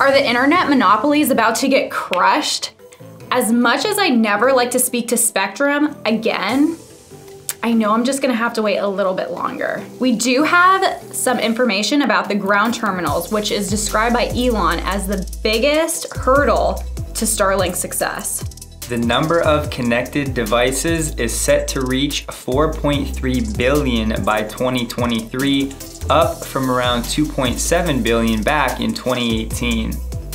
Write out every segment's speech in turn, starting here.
Are the internet monopolies about to get crushed? As much as I never like to speak to Spectrum again, I know I'm just gonna have to wait a little bit longer. We do have some information about the ground terminals, which is described by Elon as the biggest hurdle to Starlink success. The number of connected devices is set to reach 4.3 billion by 2023, up from around 2.7 billion back in 2018.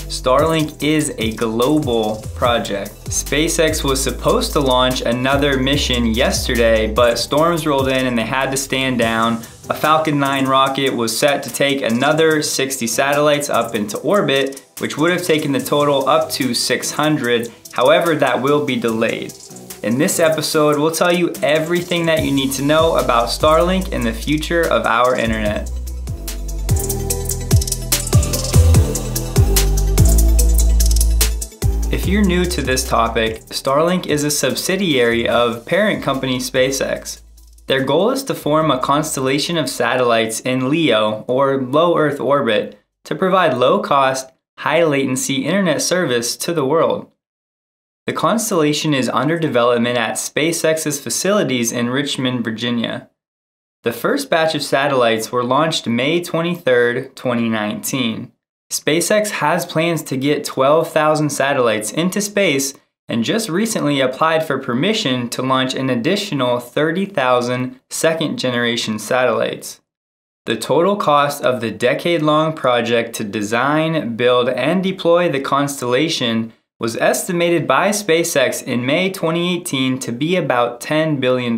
Starlink is a global project. SpaceX was supposed to launch another mission yesterday, but storms rolled in and they had to stand down. A Falcon 9 rocket was set to take another 60 satellites up into orbit, which would have taken the total up to 600. However, that will be delayed. In this episode, we'll tell you everything that you need to know about Starlink and the future of our internet. If you're new to this topic, Starlink is a subsidiary of parent company SpaceX. Their goal is to form a constellation of satellites in LEO, or low Earth orbit, to provide low cost, high latency internet service to the world. The constellation is under development at SpaceX's facilities in Richmond, Virginia. The first batch of satellites were launched May 23, 2019. SpaceX has plans to get 12,000 satellites into space and just recently applied for permission to launch an additional 30,000 second generation satellites. The total cost of the decade long project to design, build, and deploy the constellation was estimated by SpaceX in May 2018 to be about $10 billion.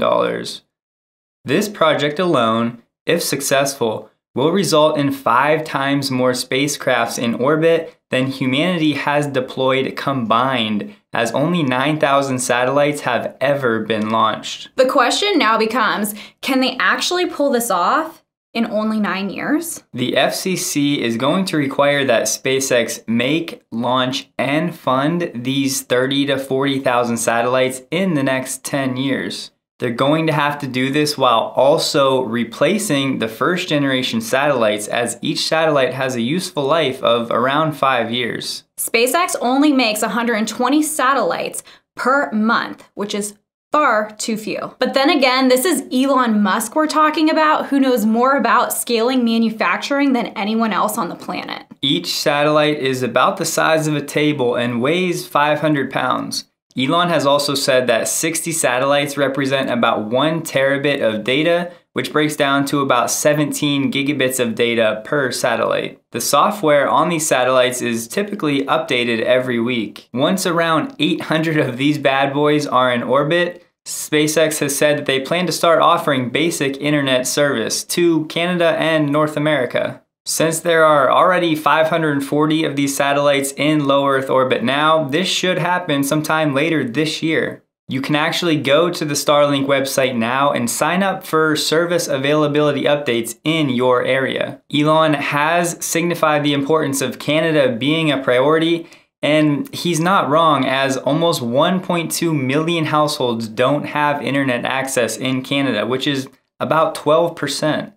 This project alone, if successful, will result in five times more spacecrafts in orbit than humanity has deployed combined, as only 9,000 satellites have ever been launched. The question now becomes can they actually pull this off? In only nine years? The FCC is going to require that SpaceX make, launch, and fund these 30 to 40,000 satellites in the next 10 years. They're going to have to do this while also replacing the first generation satellites as each satellite has a useful life of around five years. SpaceX only makes 120 satellites per month, which is far too few. But then again, this is Elon Musk we're talking about, who knows more about scaling manufacturing than anyone else on the planet. Each satellite is about the size of a table and weighs 500 pounds. Elon has also said that 60 satellites represent about 1 terabit of data, which breaks down to about 17 gigabits of data per satellite. The software on these satellites is typically updated every week. Once around 800 of these bad boys are in orbit, SpaceX has said that they plan to start offering basic internet service to Canada and North America. Since there are already 540 of these satellites in low Earth orbit now, this should happen sometime later this year. You can actually go to the Starlink website now and sign up for service availability updates in your area. Elon has signified the importance of Canada being a priority, and he's not wrong as almost 1.2 million households don't have internet access in Canada, which is about 12%.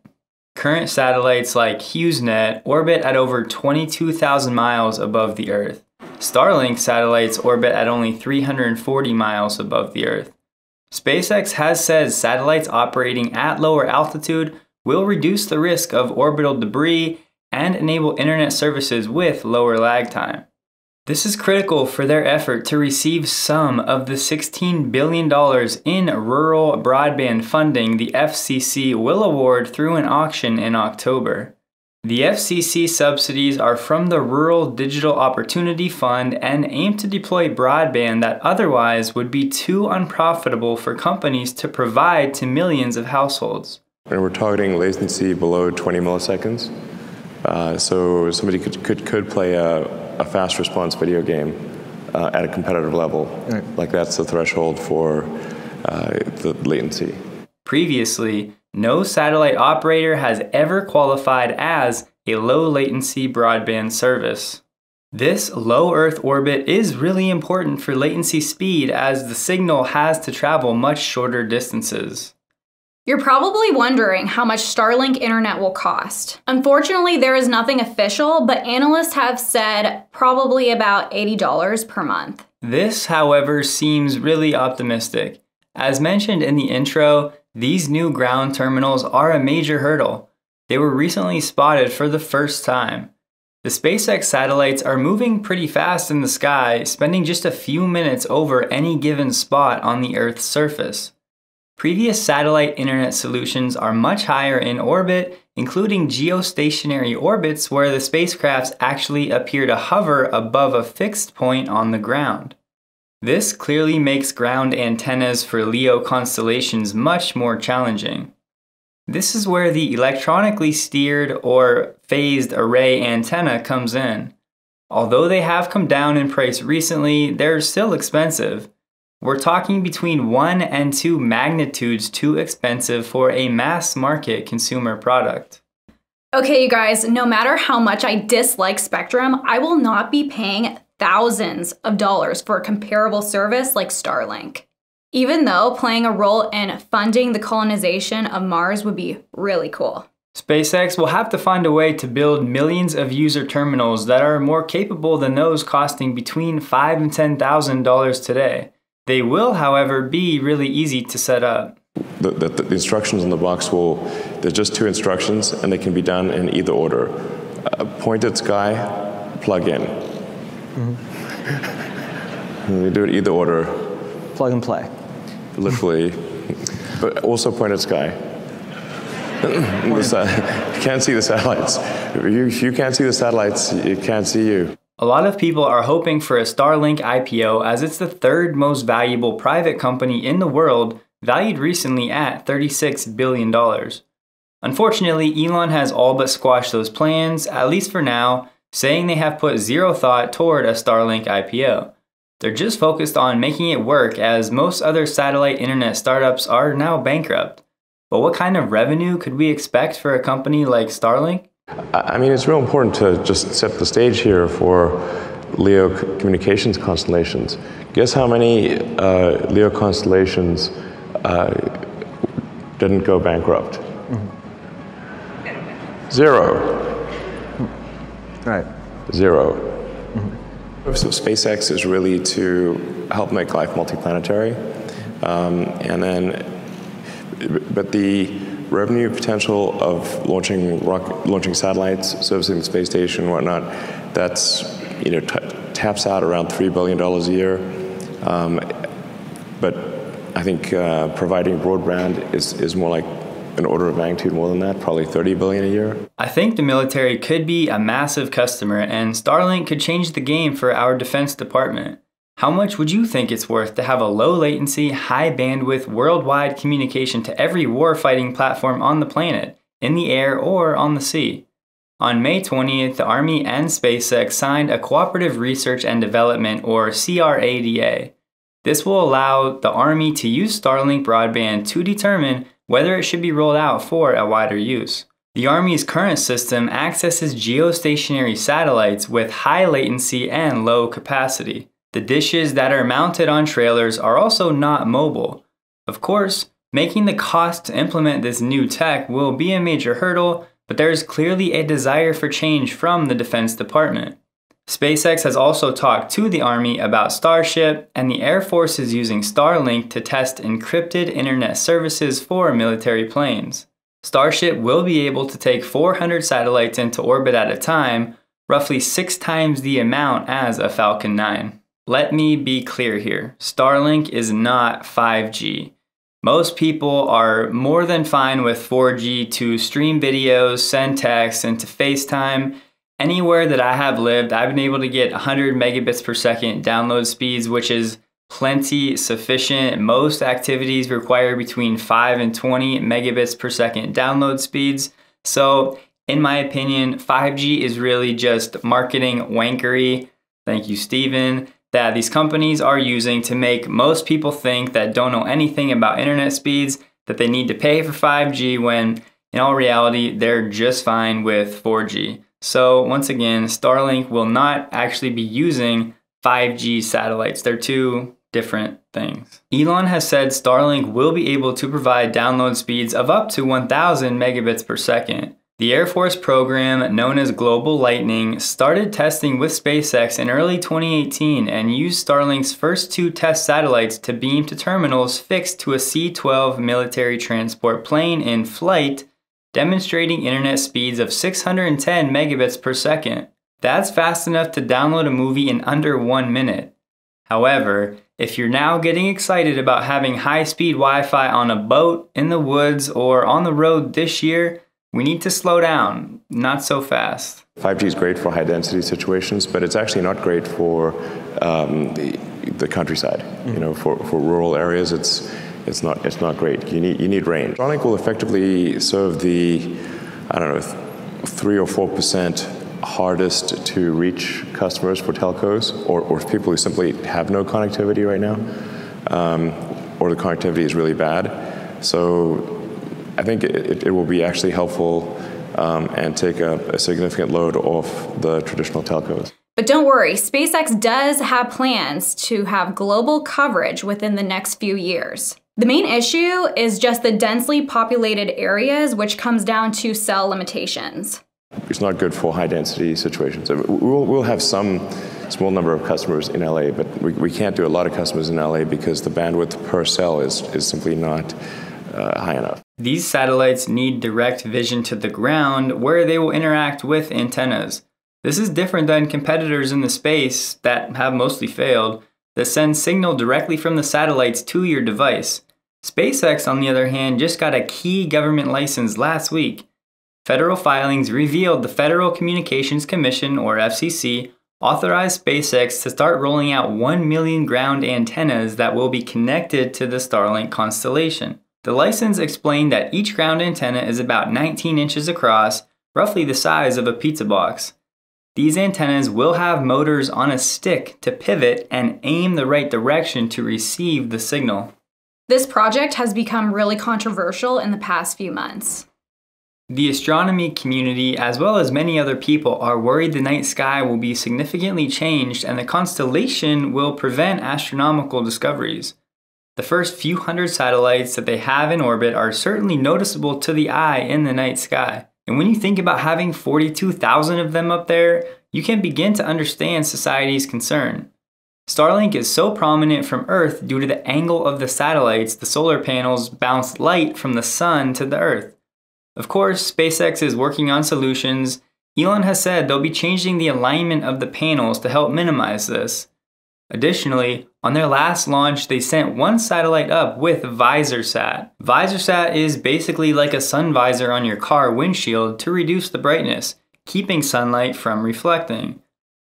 Current satellites like HughesNet orbit at over 22,000 miles above the Earth. Starlink satellites orbit at only 340 miles above the Earth. SpaceX has said satellites operating at lower altitude will reduce the risk of orbital debris and enable internet services with lower lag time. This is critical for their effort to receive some of the $16 billion in rural broadband funding the FCC will award through an auction in October. The FCC subsidies are from the Rural Digital Opportunity Fund and aim to deploy broadband that otherwise would be too unprofitable for companies to provide to millions of households. And we're targeting latency below 20 milliseconds. Uh, so somebody could, could, could play a, a fast response video game uh, at a competitive level. Right. Like that's the threshold for uh, the latency. Previously, no satellite operator has ever qualified as a low latency broadband service. This low Earth orbit is really important for latency speed as the signal has to travel much shorter distances. You're probably wondering how much Starlink internet will cost. Unfortunately, there is nothing official, but analysts have said probably about $80 per month. This, however, seems really optimistic. As mentioned in the intro, these new ground terminals are a major hurdle. They were recently spotted for the first time. The SpaceX satellites are moving pretty fast in the sky, spending just a few minutes over any given spot on the Earth's surface. Previous satellite internet solutions are much higher in orbit, including geostationary orbits where the spacecrafts actually appear to hover above a fixed point on the ground. This clearly makes ground antennas for LEO constellations much more challenging. This is where the electronically steered or phased array antenna comes in. Although they have come down in price recently, they're still expensive. We're talking between 1 and 2 magnitudes too expensive for a mass market consumer product. Okay, you guys, no matter how much I dislike Spectrum, I will not be paying thousands of dollars for a comparable service like Starlink. Even though playing a role in funding the colonization of Mars would be really cool. SpaceX will have to find a way to build millions of user terminals that are more capable than those costing between five and ten thousand dollars today. They will, however, be really easy to set up. The, the, the, instructions on the box will, there's just two instructions and they can be done in either order. Uh, pointed sky, plug in. Mm -hmm. you do it either order. Plug and play. Literally. but also point at sky. you can't see the satellites. You, you can't see the satellites, you can't see you. A lot of people are hoping for a Starlink IPO as it's the third most valuable private company in the world, valued recently at $36 billion. Unfortunately, Elon has all but squashed those plans, at least for now, saying they have put zero thought toward a Starlink IPO. They're just focused on making it work as most other satellite internet startups are now bankrupt. But what kind of revenue could we expect for a company like Starlink? I mean, it's real important to just set the stage here for LEO communications constellations. Guess how many uh, LEO constellations uh, didn't go bankrupt? Mm-hmm. Zero. Right. Zero. Mm-hmm. So SpaceX is really to help make life multiplanetary. Um, and then, but the revenue potential of launching rock, launching satellites, servicing the space station, whatnot, that's you know taps out around three billion dollars a year. Um, but I think uh, providing broadband is is more like an order of magnitude more than that, probably 30 billion a year. I think the military could be a massive customer and Starlink could change the game for our defense department. How much would you think it's worth to have a low latency, high bandwidth, worldwide communication to every warfighting platform on the planet, in the air or on the sea? On May 20th, the Army and SpaceX signed a Cooperative Research and Development, or CRADA. This will allow the Army to use Starlink broadband to determine whether it should be rolled out for a wider use. The Army's current system accesses geostationary satellites with high latency and low capacity. The dishes that are mounted on trailers are also not mobile. Of course, making the cost to implement this new tech will be a major hurdle, but there is clearly a desire for change from the Defense Department. SpaceX has also talked to the Army about Starship, and the Air Force is using Starlink to test encrypted internet services for military planes. Starship will be able to take 400 satellites into orbit at a time, roughly six times the amount as a Falcon 9. Let me be clear here Starlink is not 5G. Most people are more than fine with 4G to stream videos, send texts, and to FaceTime. Anywhere that I have lived, I've been able to get 100 megabits per second download speeds, which is plenty sufficient. Most activities require between 5 and 20 megabits per second download speeds. So, in my opinion, 5G is really just marketing wankery. Thank you, Steven that these companies are using to make most people think that don't know anything about internet speeds that they need to pay for 5G when in all reality they're just fine with 4G. So once again, Starlink will not actually be using 5G satellites. They're two different things. Elon has said Starlink will be able to provide download speeds of up to 1000 megabits per second. The Air Force program, known as Global Lightning, started testing with SpaceX in early 2018 and used Starlink's first two test satellites to beam to terminals fixed to a C 12 military transport plane in flight, demonstrating internet speeds of 610 megabits per second. That's fast enough to download a movie in under one minute. However, if you're now getting excited about having high speed Wi Fi on a boat, in the woods, or on the road this year, we need to slow down, not so fast. 5G is great for high density situations, but it's actually not great for um, the, the, countryside. Mm-hmm. You know, for, for rural areas, it's it's not it's not great. You need you need range. Starlink will effectively serve the I don't know three or four percent hardest to reach customers for telcos, or, or people who simply have no connectivity right now, um, or the connectivity is really bad. So I think it, it will be actually helpful um, and take a, a significant load off the traditional telcos. But don't worry, SpaceX does have plans to have global coverage within the next few years. The main issue is just the densely populated areas, which comes down to cell limitations. It's not good for high density situations. We'll, we'll have some small number of customers in LA, but we, we can't do a lot of customers in LA because the bandwidth per cell is, is simply not uh, high enough. These satellites need direct vision to the ground where they will interact with antennas. This is different than competitors in the space that have mostly failed that send signal directly from the satellites to your device. SpaceX, on the other hand, just got a key government license last week. Federal filings revealed the Federal Communications Commission, or FCC, authorized SpaceX to start rolling out 1 million ground antennas that will be connected to the Starlink constellation. The license explained that each ground antenna is about 19 inches across, roughly the size of a pizza box. These antennas will have motors on a stick to pivot and aim the right direction to receive the signal. This project has become really controversial in the past few months. The astronomy community, as well as many other people, are worried the night sky will be significantly changed and the constellation will prevent astronomical discoveries. The first few hundred satellites that they have in orbit are certainly noticeable to the eye in the night sky. And when you think about having 42,000 of them up there, you can begin to understand society's concern. Starlink is so prominent from Earth due to the angle of the satellites, the solar panels bounce light from the sun to the Earth. Of course, SpaceX is working on solutions. Elon has said they'll be changing the alignment of the panels to help minimize this. Additionally, on their last launch, they sent one satellite up with VisorSat. VisorSat is basically like a sun visor on your car windshield to reduce the brightness, keeping sunlight from reflecting.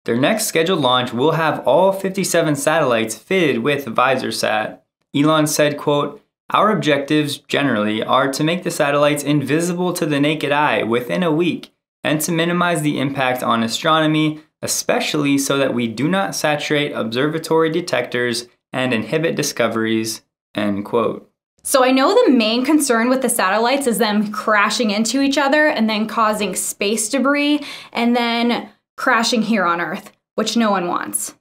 Their next scheduled launch will have all 57 satellites fitted with VisorSat. Elon said, quote, Our objectives generally are to make the satellites invisible to the naked eye within a week and to minimize the impact on astronomy especially so that we do not saturate observatory detectors and inhibit discoveries, end quote. So I know the main concern with the satellites is them crashing into each other and then causing space debris and then crashing here on Earth, which no one wants.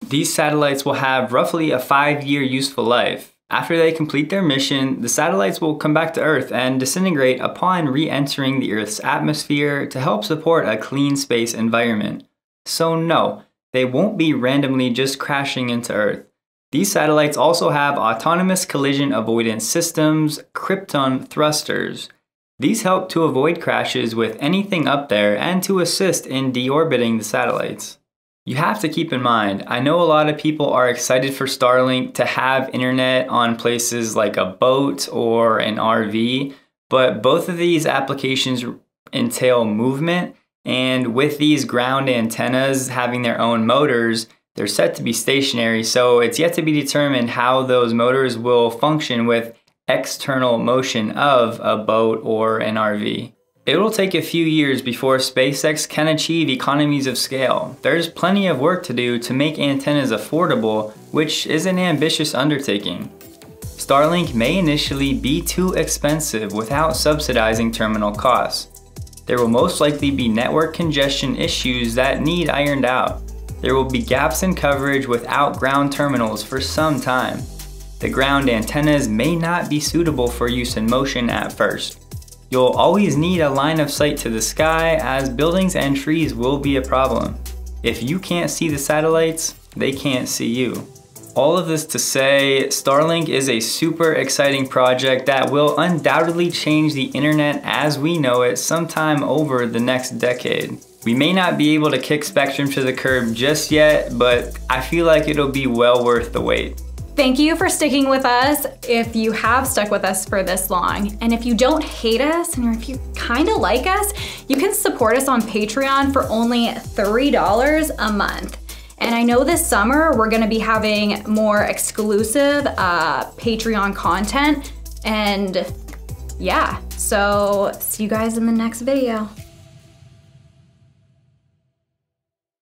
These satellites will have roughly a five year useful life. After they complete their mission, the satellites will come back to Earth and disintegrate upon re entering the Earth's atmosphere to help support a clean space environment. So no, they won't be randomly just crashing into Earth. These satellites also have autonomous collision avoidance systems, Krypton thrusters. These help to avoid crashes with anything up there and to assist in deorbiting the satellites. You have to keep in mind, I know a lot of people are excited for Starlink to have internet on places like a boat or an RV, but both of these applications entail movement and with these ground antennas having their own motors, they're set to be stationary, so it's yet to be determined how those motors will function with external motion of a boat or an RV. It will take a few years before SpaceX can achieve economies of scale. There's plenty of work to do to make antennas affordable, which is an ambitious undertaking. Starlink may initially be too expensive without subsidizing terminal costs there will most likely be network congestion issues that need ironed out. there will be gaps in coverage without ground terminals for some time. The ground antennas may not be suitable for use in motion at first. You'll always need a line of sight to the sky as buildings and trees will be a problem. If you can't see the satellites, they can't see you. All of this to say, Starlink is a super exciting project that will undoubtedly change the internet as we know it sometime over the next decade. We may not be able to kick Spectrum to the curb just yet, but I feel like it'll be well worth the wait. Thank you for sticking with us if you have stuck with us for this long. And if you don't hate us and if you kind of like us, you can support us on Patreon for only $3 a month. And I know this summer we're gonna be having more exclusive uh, Patreon content. And yeah, so see you guys in the next video.